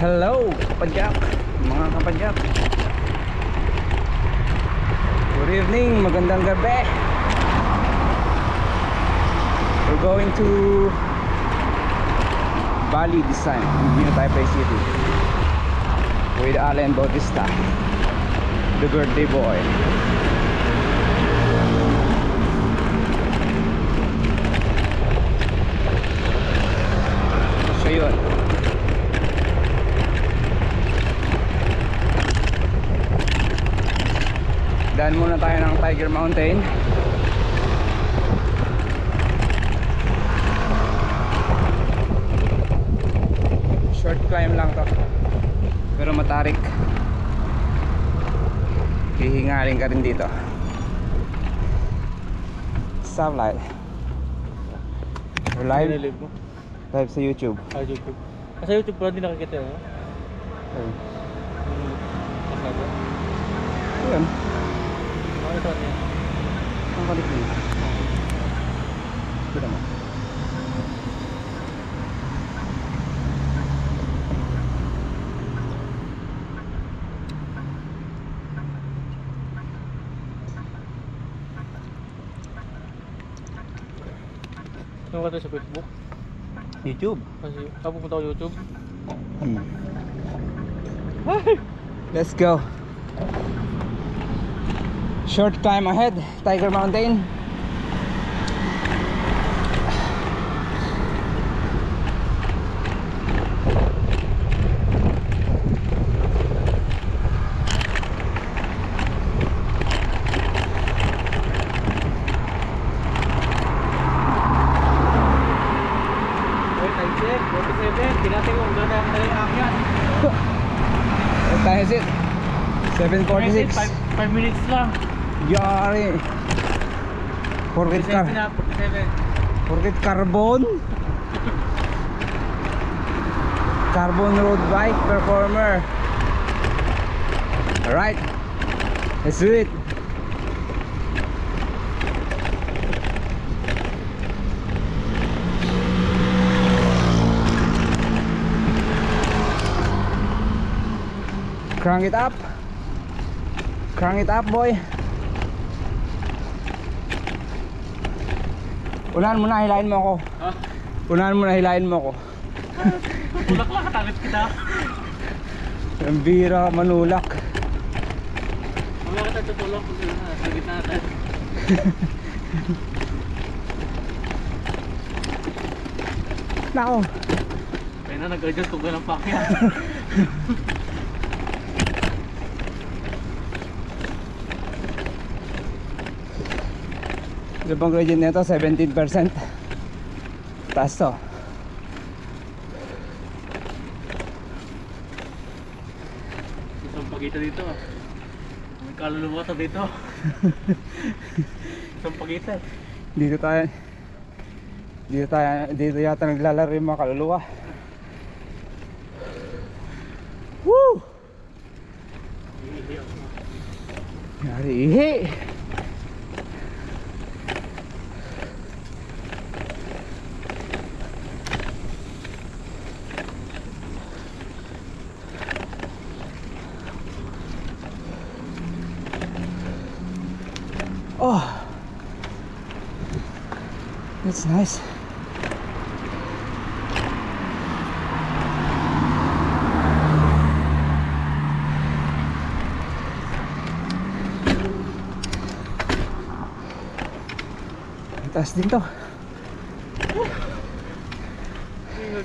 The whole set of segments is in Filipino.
Hello, kapadyak, mga kapadyak. Good evening, magandang gabi. We're going to Bali this time, New Taipei City. With Allen Bautista, the birthday boy. So yun. Daan muna tayo ng Tiger Mountain. Short climb lang to. Pero matarik. Hihingalin ka rin dito. Stoplight. We're live, Live mo? live sa YouTube. Ah, YouTube. Ah, sa YouTube pala hindi nakikita mo? Ayun. Hmm. Masabi. Ayun. Ano ito niya? Ang balik niya. Ito naman. Ano ka tayo sa Facebook? YouTube. Kasi, ah, pupunta ko YouTube. Hmm. Let's go. Short climb ahead, Tiger Mountain. Wait, time check. 47. Tinatin ko kung gano'n ang tayo akyat. What time is it? 7.46. 5 minutes lang. Yari. Forget 47 car. na, 47. Forget carbon. Carbon road bike performer. Alright. Let's do it. Crank it up. Crank it up, boy. Unahan mo na, hilahin mo ako. Ha? Unahan mo na, hilahin mo ako. Tulak lang, katangit kita. Ang bira, manulak. Wala ka tayo tutulak kung sila. Sa gitna natin. Nako. Kaya na nag-adjust kung gano'ng pakyat. Ano bang gradient nito? 17%. Taas to. Isang pagita dito. May kaluluwa to dito. Isang pagita. Dito tayo. Dito tayo, dito yata naglalaro yung mga kaluluwa. Woo! Yari ihi. Oh. That's nice. Taas din to.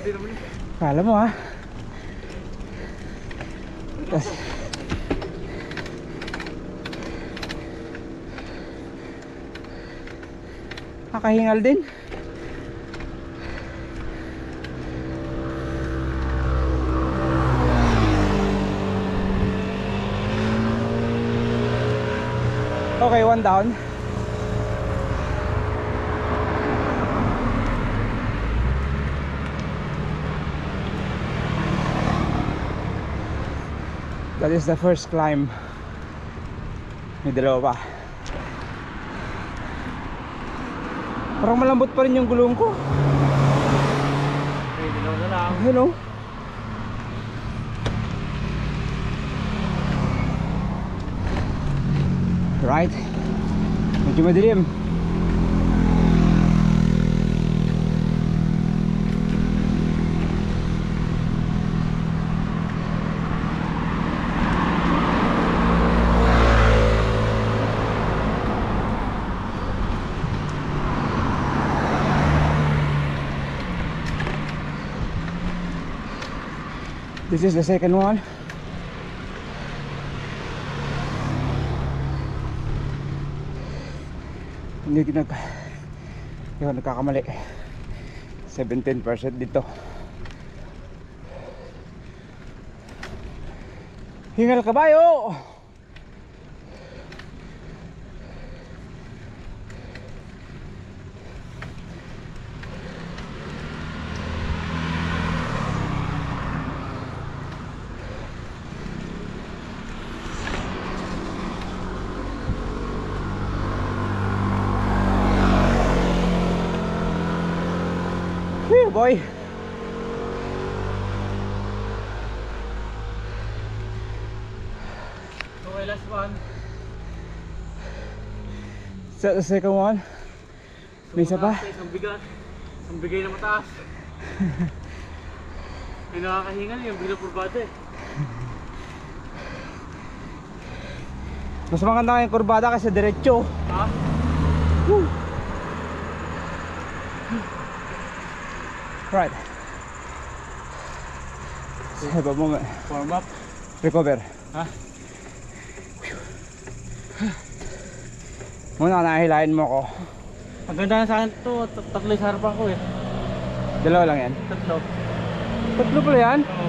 phải naman eh. Kala mo ha. Taas. Nakahingal din. Okay, one down. That is the first climb. May dalawa pa. Parang malambot pa rin yung gulong ko. Okay, dilaw na lang. Hello? Right? Medyo madilim. This is the second one. Hindi nag Yun, nagkakamali. 17% dito. Hingal kabayo Phew, boy Okay, last one. Sa the second one May isa pa? Ang bigat. Ang bigay na mataas. Yung nakakahingal yung bigla purbate. Mas maganda yung kurbada kasi diretso Ha? Right Sabi mo nga Warm up. Recover Ha? Muna nahilahin mo ko Ang ganda na sa akin ito. tat- Tatlo yung sa harapan ko eh. Dalawa lang yan Tatlo. Tatlo pala yan Oo.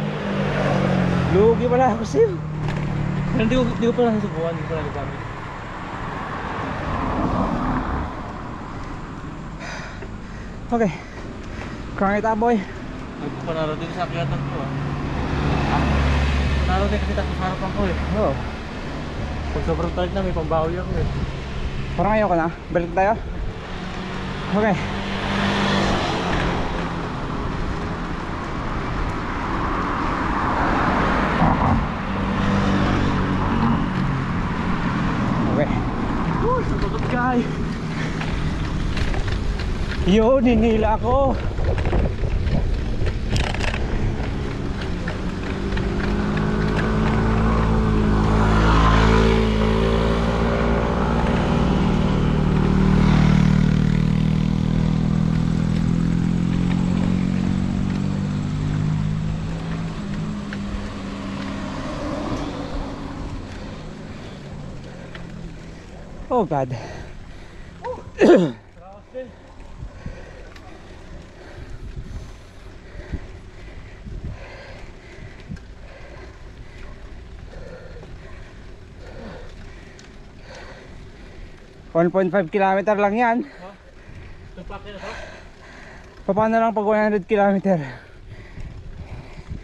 Lugi pala ako sa'yo Pero Hindi ko, hindi ko pa nasusubukan. Hindi ko pa nagagamit. Okay Crank it up boy Nagpanaro din sa akyatan ko ah. Panaro din kasi tatlo sa harapan ko eh. oh. Pag sobrang tight na may pambawi ako eh. Parang ayaw ka na. Balik tayo. Okay. Okay. Uy, sabagot guy! Yo, ninila ako Oh God. One point five kilometer lang yan. To? Paano lang pag 100 kilometer?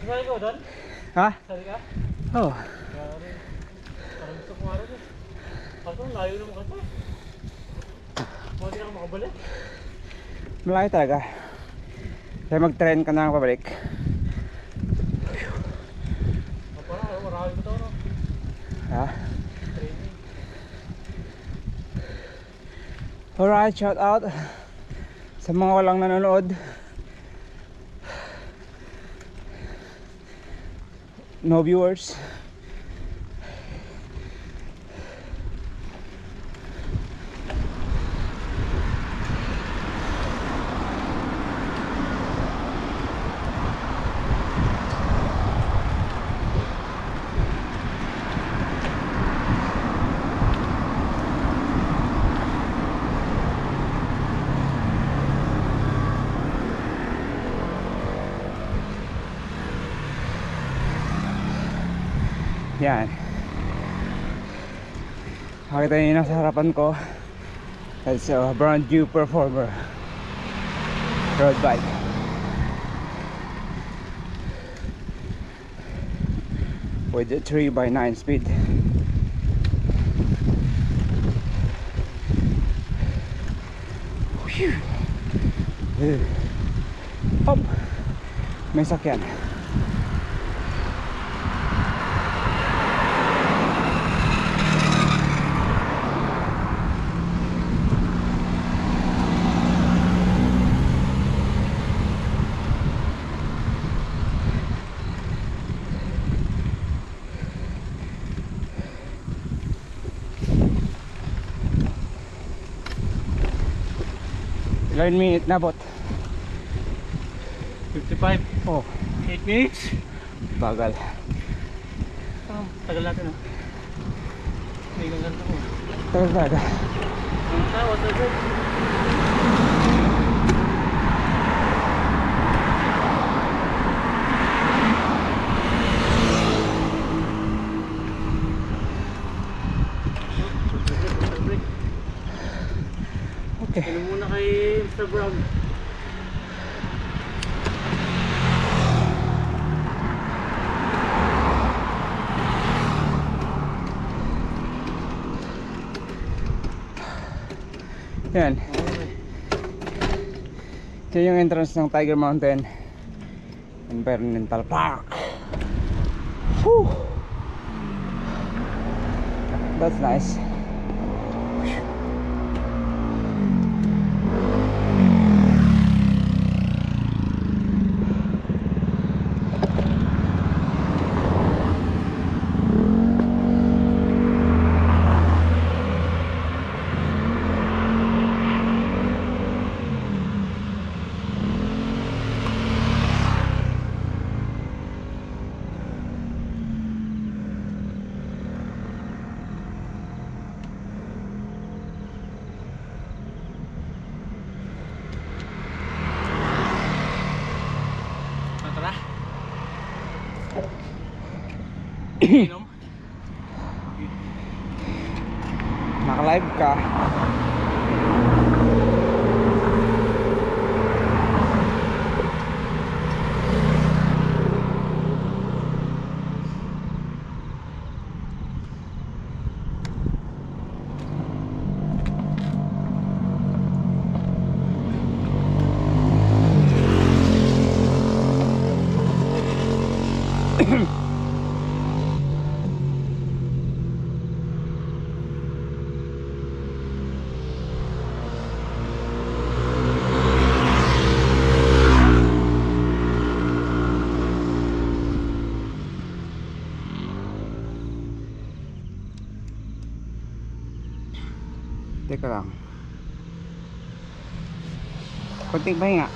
Sali ka doon? Ha? Sali ka? Oh. Yari. Parang gusto ko nga rin eh. Ang layo naman kasi. Pwede na makabalik. Malayo talaga. Kaya mag-train ka na pabalik. Parang marami ba ito? Ha? Alright, shout out sa mga walang nanonood. No viewers. Yan. Makita niyo na sa harapan ko. That's a brand new performer. Road bike. With a 3 by 9 speed. Phew. Hop. May sakyan. Ilan minute na bot? 55. Oh, 8 minutes. bagal. Ah, tagal natin ah. May gaganda ko. Tagal bagal. Ang tawa, tagal. Okay. Ano muna kay Mr. Brown? Yan. Ito yung entrance ng Tiger Mountain Environmental Park. Whew. That's nice. Naka-live ka. Teka lang. Kunting pahinga.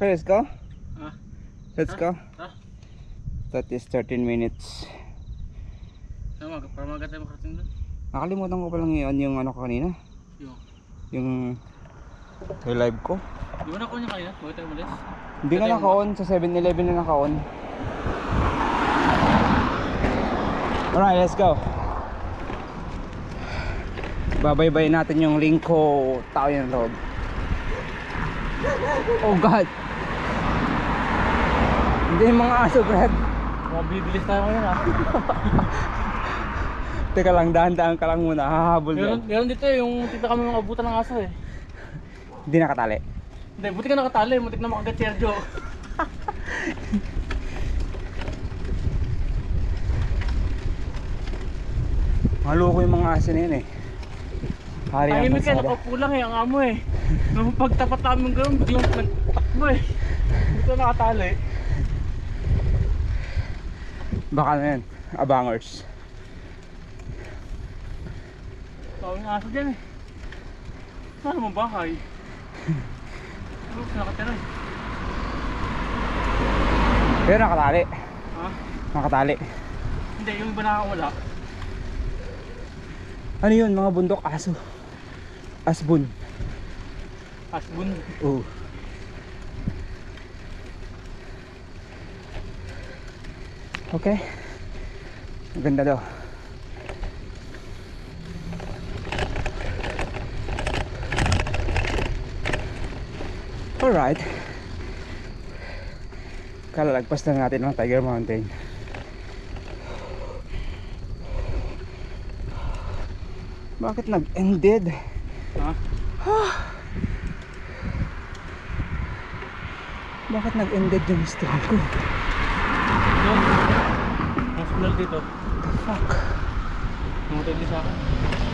Okay, let's go. Ah. Let's go. Ah. That is 13 minutes. Tama, para magat tayo makarating doon. Nakalimutan ko palang yun yung ano ko kanina. Yung. Yung live ko. Di ba nakuha niya kanina? Bago tayo umalis? Hindi nga naka-on. Sa 7-Eleven na naka-on. Alright, let's go. Babaybay natin yung Lingko Taoyuan Road. Oh God! Hindi yung mga aso, Brad. Mga bibilis tayo ngayon ah. Teka lang, dahan-dahan ka lang muna. Hahabol Meron, yan. meron dito eh, yung tita kami mga abutan ng aso eh. Hindi nakatali. Hindi, buti ka nakatali, mutik na makagat si Erjo. Maloko yung mga aso na yun eh. Hari ng Tahimik ka, kalsada. nakaupo lang eh, ang amo eh. Nung pagtapat namin gano'n, biglang nagtakbo eh. Hindi ko nakatali. Baka na yan. Abangers. Tawag aso dyan eh. Saan naman bahay? Ano sa nakatira eh? Pero nakatali. Ha? Nakatali. Hindi, yung iba nakakawala. Ano yun? Mga bundok aso. Asbun. Asbun. Oo. Okay. Maganda daw. Alright. Kalalagpas na natin ang Tiger Mountain. Bakit nag-ended? Ha? Bakit nag-ended yung stream ko? No? Signal dito. Fuck? Namatay din sa akin.